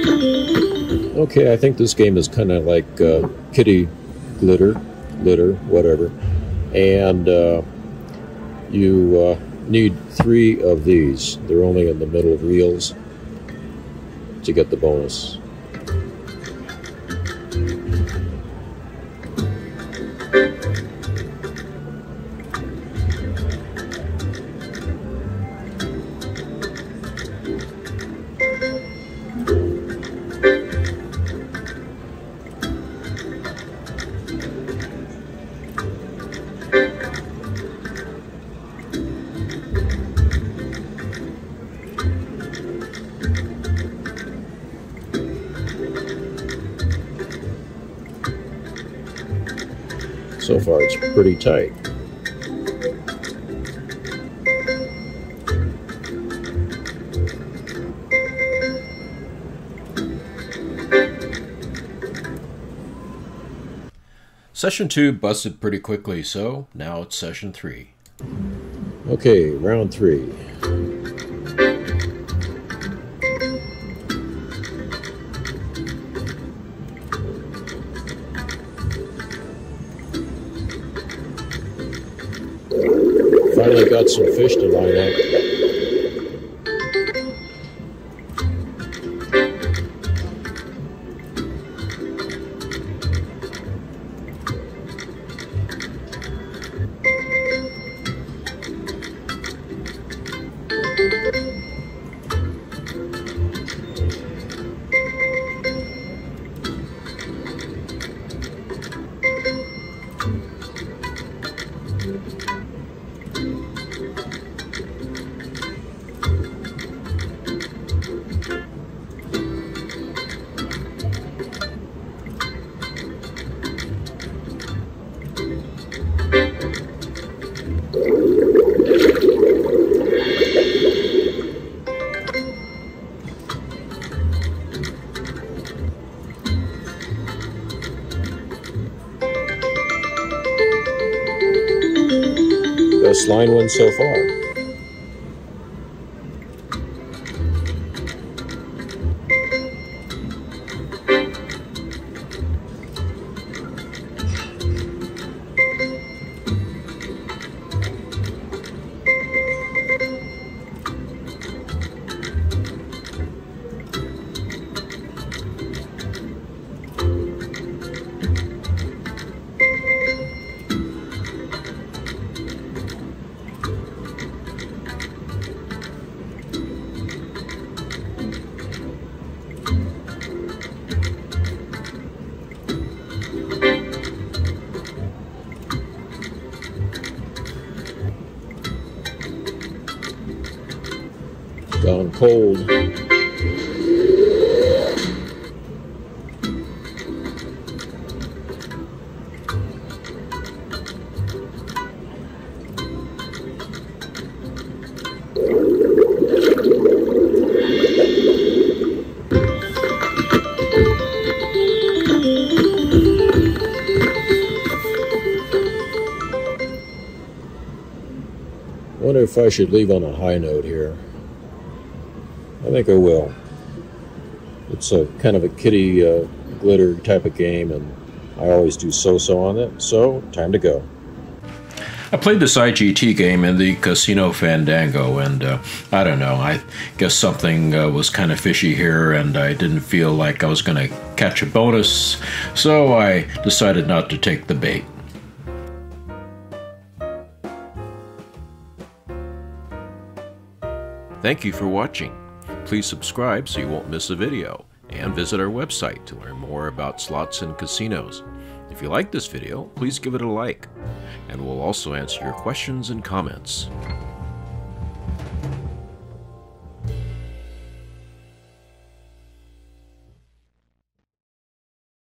Okay, I think this game is kind of like uh, kitty glitter, glitter, whatever. And uh, you uh, need three of these. They're only in the middle of reels to get the bonus. so far. It's pretty tight. Session 2 busted pretty quickly, so now it's session 3. Okay, round 3. really got some fish to line up. Line win so far. Gone cold. wonder if I should leave on a high note here. I think I will. It's a kind of a kitty uh, glitter type of game, and I always do so-so on it. So, time to go. I played this IGT game in the Casino Fandango, and uh, I don't know. I guess something uh, was kind of fishy here, and I didn't feel like I was going to catch a bonus, so I decided not to take the bait. Thank you for watching. Please subscribe so you won't miss a video, and visit our website to learn more about slots and casinos. If you like this video, please give it a like, and we'll also answer your questions and comments.